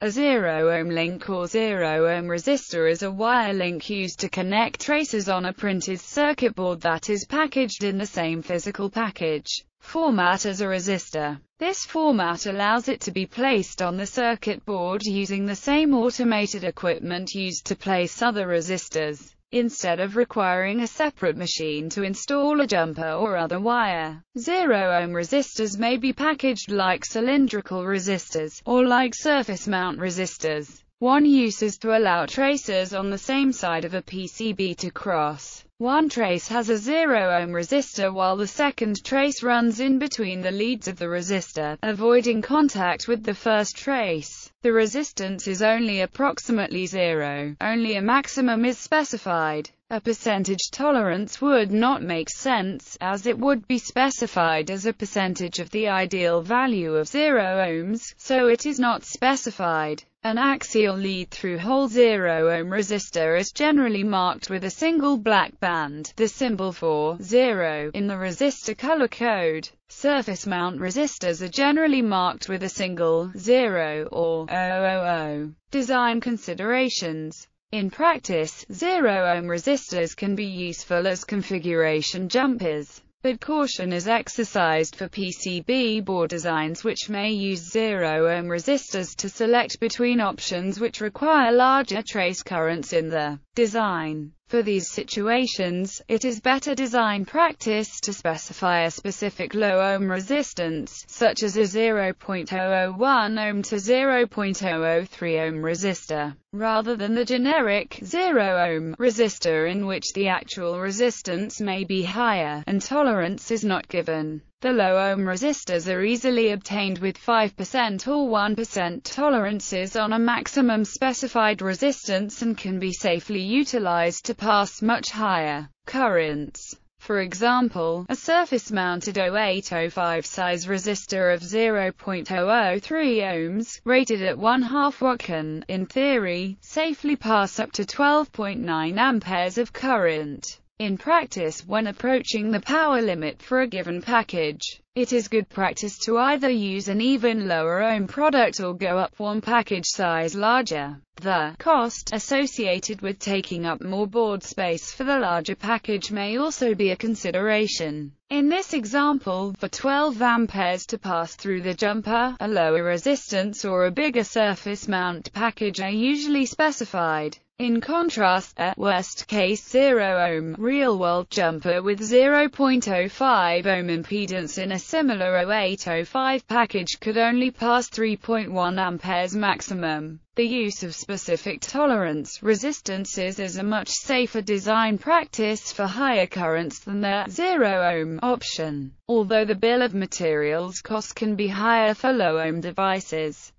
A zero-ohm link or zero-ohm resistor is a wire link used to connect traces on a printed circuit board that is packaged in the same physical package format as a resistor. This format allows it to be placed on the circuit board using the same automated equipment used to place other resistors instead of requiring a separate machine to install a jumper or other wire. Zero-ohm resistors may be packaged like cylindrical resistors, or like surface mount resistors. One use is to allow traces on the same side of a PCB to cross. One trace has a zero-ohm resistor while the second trace runs in between the leads of the resistor, avoiding contact with the first trace. The resistance is only approximately zero, only a maximum is specified. A percentage tolerance would not make sense, as it would be specified as a percentage of the ideal value of 0 ohms, so it is not specified. An axial lead through hole 0 ohm resistor is generally marked with a single black band, the symbol for 0 in the resistor color code. Surface mount resistors are generally marked with a single 0 or 000. Design considerations in practice, zero-ohm resistors can be useful as configuration jumpers, but caution is exercised for PCB board designs which may use zero-ohm resistors to select between options which require larger trace currents in the design. For these situations, it is better design practice to specify a specific low-ohm resistance, such as a 0.001 ohm to 0.003 ohm resistor, rather than the generic 0-ohm resistor in which the actual resistance may be higher, and tolerance is not given. The low-ohm resistors are easily obtained with 5% or 1% tolerances on a maximum specified resistance and can be safely utilized to pass much higher currents. For example, a surface-mounted 0805 size resistor of 0.003 ohms, rated at 1 2 watt can, in theory, safely pass up to 12.9 amperes of current. In practice, when approaching the power limit for a given package, it is good practice to either use an even lower ohm product or go up one package size larger. The cost associated with taking up more board space for the larger package may also be a consideration. In this example, for 12 amperes to pass through the jumper, a lower resistance or a bigger surface mount package are usually specified. In contrast, a worst-case 0-ohm real-world jumper with 0.05 ohm impedance in a similar 0805 package could only pass 3.1 amperes maximum. The use of specific tolerance resistances is a much safer design practice for higher currents than the zero-ohm option, although the bill of materials cost can be higher for low-ohm devices.